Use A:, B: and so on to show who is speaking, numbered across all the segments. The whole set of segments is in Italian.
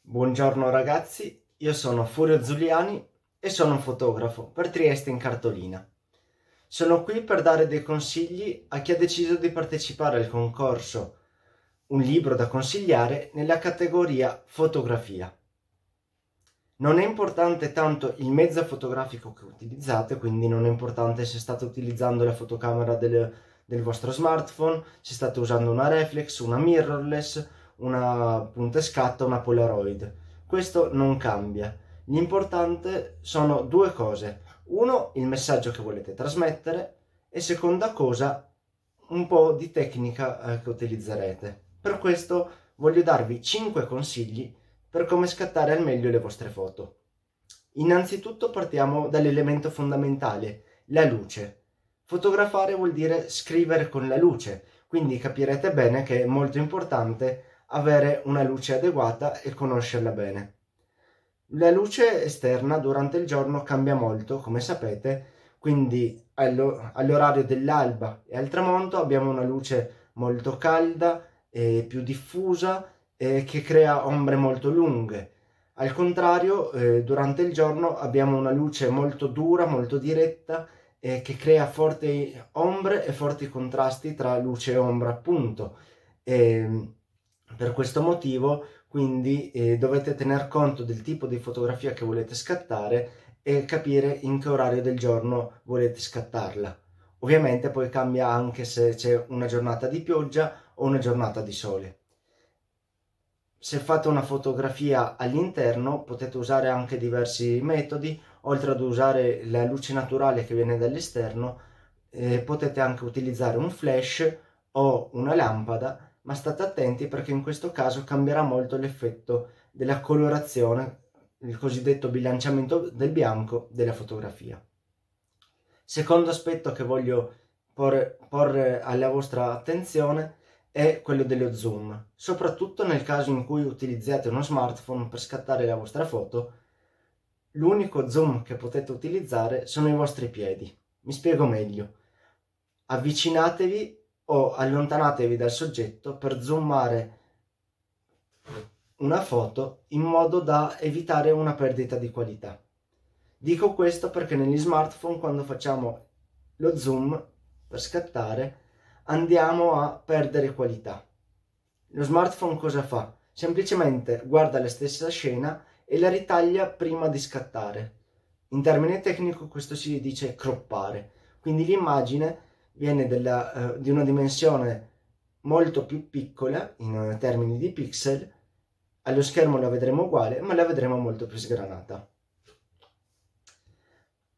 A: Buongiorno ragazzi, io sono Furio Zuliani e sono un fotografo per Trieste in cartolina. Sono qui per dare dei consigli a chi ha deciso di partecipare al concorso Un libro da consigliare nella categoria fotografia. Non è importante tanto il mezzo fotografico che utilizzate, quindi non è importante se state utilizzando la fotocamera del, del vostro smartphone, se state usando una reflex, una mirrorless, una punta scatta, una polaroid. Questo non cambia. L'importante sono due cose. Uno, il messaggio che volete trasmettere e seconda cosa, un po' di tecnica eh, che utilizzerete. Per questo voglio darvi 5 consigli per come scattare al meglio le vostre foto. Innanzitutto partiamo dall'elemento fondamentale, la luce. Fotografare vuol dire scrivere con la luce, quindi capirete bene che è molto importante avere una luce adeguata e conoscerla bene. La luce esterna durante il giorno cambia molto, come sapete, quindi all'orario dell'alba e al tramonto abbiamo una luce molto calda e più diffusa e che crea ombre molto lunghe. Al contrario, eh, durante il giorno abbiamo una luce molto dura, molto diretta, eh, che crea forti ombre e forti contrasti tra luce e ombra, appunto. E, per questo motivo, quindi, eh, dovete tener conto del tipo di fotografia che volete scattare e capire in che orario del giorno volete scattarla. Ovviamente poi cambia anche se c'è una giornata di pioggia o una giornata di sole. Se fate una fotografia all'interno potete usare anche diversi metodi, oltre ad usare la luce naturale che viene dall'esterno, eh, potete anche utilizzare un flash o una lampada ma state attenti perché in questo caso cambierà molto l'effetto della colorazione, il cosiddetto bilanciamento del bianco della fotografia. Secondo aspetto che voglio porre, porre alla vostra attenzione è quello dello zoom, soprattutto nel caso in cui utilizzate uno smartphone per scattare la vostra foto, l'unico zoom che potete utilizzare sono i vostri piedi. Mi spiego meglio. Avvicinatevi o allontanatevi dal soggetto per zoomare una foto in modo da evitare una perdita di qualità. Dico questo perché negli smartphone quando facciamo lo zoom per scattare andiamo a perdere qualità. Lo smartphone cosa fa? Semplicemente guarda la stessa scena e la ritaglia prima di scattare. In termine tecnico questo si dice croppare, quindi l'immagine viene della, uh, di una dimensione molto più piccola in termini di pixel, allo schermo la vedremo uguale, ma la vedremo molto più sgranata.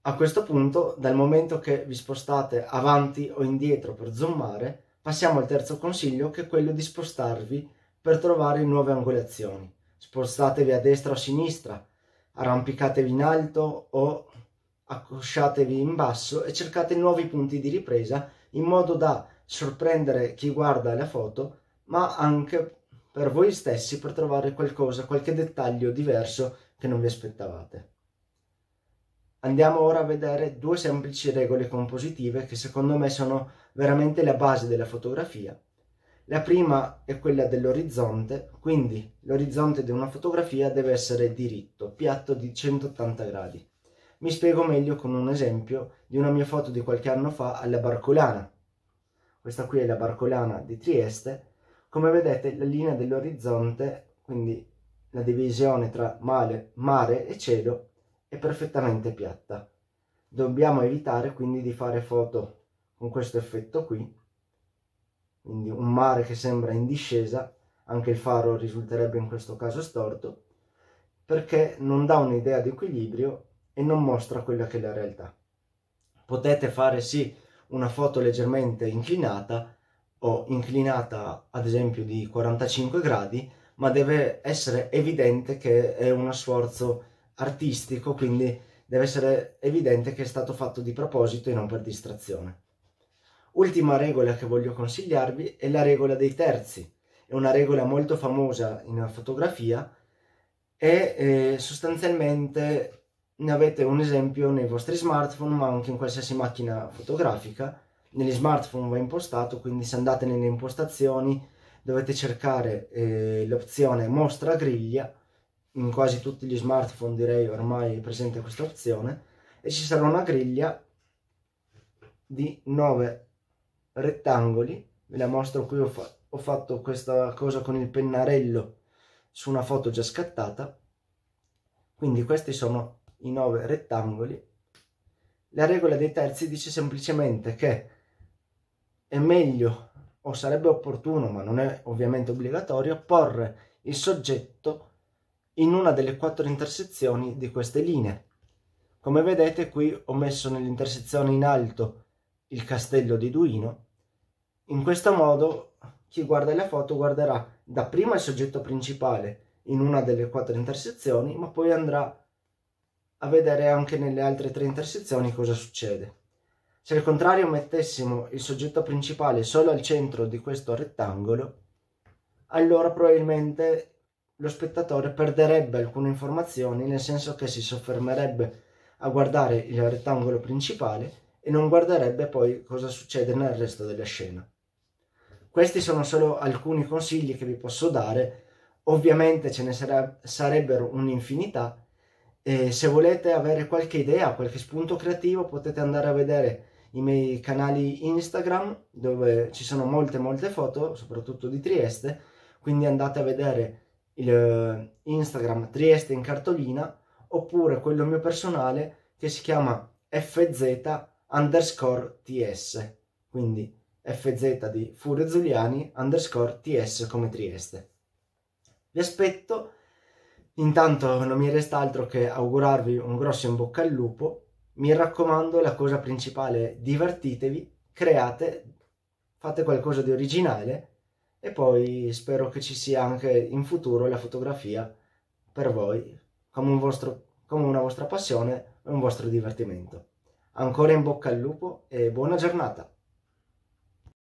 A: A questo punto, dal momento che vi spostate avanti o indietro per zoomare, passiamo al terzo consiglio che è quello di spostarvi per trovare nuove angolazioni. Spostatevi a destra o a sinistra, arrampicatevi in alto o accosciatevi in basso e cercate nuovi punti di ripresa in modo da sorprendere chi guarda la foto, ma anche per voi stessi per trovare qualcosa, qualche dettaglio diverso che non vi aspettavate. Andiamo ora a vedere due semplici regole compositive che secondo me sono veramente la base della fotografia. La prima è quella dell'orizzonte, quindi l'orizzonte di una fotografia deve essere diritto, piatto di 180 gradi. Mi spiego meglio con un esempio di una mia foto di qualche anno fa alla Barcolana. Questa qui è la Barcolana di Trieste. Come vedete la linea dell'orizzonte, quindi la divisione tra mare, mare e cielo, è perfettamente piatta. Dobbiamo evitare quindi di fare foto con questo effetto qui, quindi un mare che sembra in discesa, anche il faro risulterebbe in questo caso storto, perché non dà un'idea di equilibrio e non mostra quella che è la realtà. Potete fare sì una foto leggermente inclinata o inclinata ad esempio di 45 gradi, ma deve essere evidente che è uno sforzo artistico, quindi deve essere evidente che è stato fatto di proposito e non per distrazione. Ultima regola che voglio consigliarvi è la regola dei terzi. È una regola molto famosa in fotografia e eh, sostanzialmente ne avete un esempio nei vostri smartphone, ma anche in qualsiasi macchina fotografica. Negli smartphone va impostato, quindi se andate nelle impostazioni dovete cercare eh, l'opzione mostra griglia, in quasi tutti gli smartphone direi ormai è presente questa opzione, e ci sarà una griglia di 9 rettangoli, ve la mostro qui, ho, fa ho fatto questa cosa con il pennarello su una foto già scattata, quindi questi sono i 9 rettangoli. La regola dei terzi dice semplicemente che è meglio o sarebbe opportuno, ma non è ovviamente obbligatorio, porre il soggetto in una delle quattro intersezioni di queste linee. Come vedete qui ho messo nell'intersezione in alto il castello di Duino. In questo modo chi guarda la foto guarderà dapprima il soggetto principale in una delle quattro intersezioni, ma poi andrà a vedere anche nelle altre tre intersezioni cosa succede. Se al contrario mettessimo il soggetto principale solo al centro di questo rettangolo, allora probabilmente lo spettatore perderebbe alcune informazioni, nel senso che si soffermerebbe a guardare il rettangolo principale e non guarderebbe poi cosa succede nel resto della scena. Questi sono solo alcuni consigli che vi posso dare, ovviamente ce ne sare- sarebbero un'infinità e se volete avere qualche idea, qualche spunto creativo potete andare a vedere i miei canali Instagram dove ci sono molte molte foto, soprattutto di Trieste, quindi andate a vedere il eh, Instagram Trieste in cartolina oppure quello mio personale che si chiama FZ underscore TS, quindi FZ di Furio Zuliani underscore TS come Trieste. Vi aspetto, intanto non mi resta altro che augurarvi un grosso in bocca al lupo mi raccomando, la cosa principale, divertitevi, create, fate qualcosa di originale e poi spero che ci sia anche in futuro la fotografia per voi come, un vostro, come una vostra passione e un vostro divertimento. Ancora in bocca al lupo e buona giornata!